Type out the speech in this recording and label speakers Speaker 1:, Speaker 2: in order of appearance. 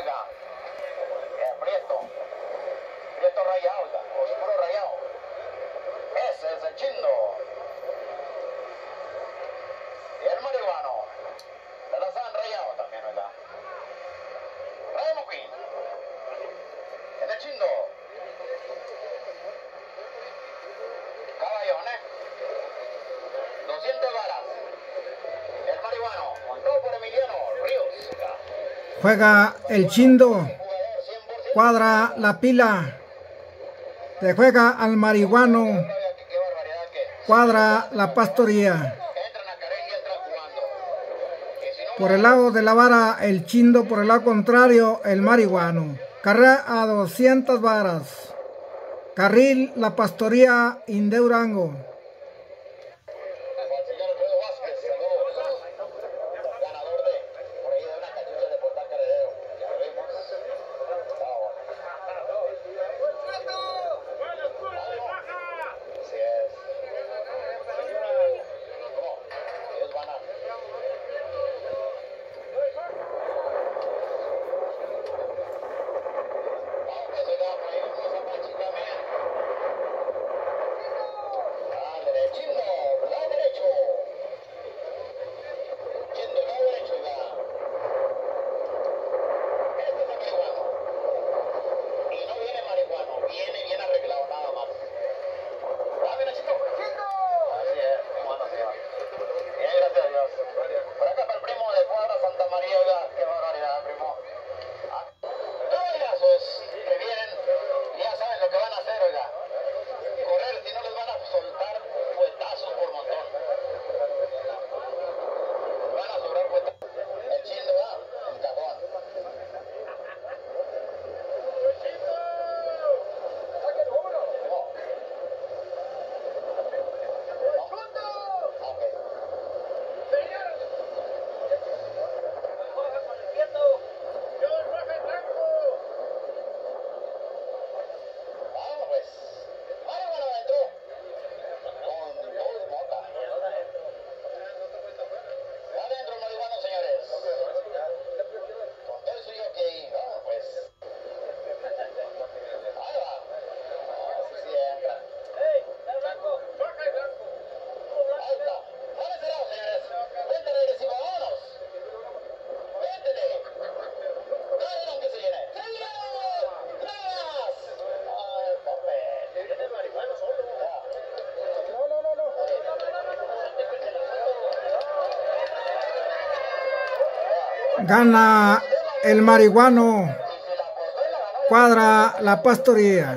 Speaker 1: oiga, eh, Prieto, Prieto rayado, oiga, oscuro rayado. Ese es el chino. Y el marihuano, se las han rayado también, oiga. Rayo McQueen, es el chino. Caballones, 200 varas, el marihuano.
Speaker 2: Juega el chindo. Cuadra la pila. Te juega al marihuano. Cuadra la pastoría. Por el lado de la vara, el chindo. Por el lado contrario, el marihuano. Carrera a 200 varas. Carril La Pastoría, Indeurango. Gana el marihuano. Cuadra la pastoría.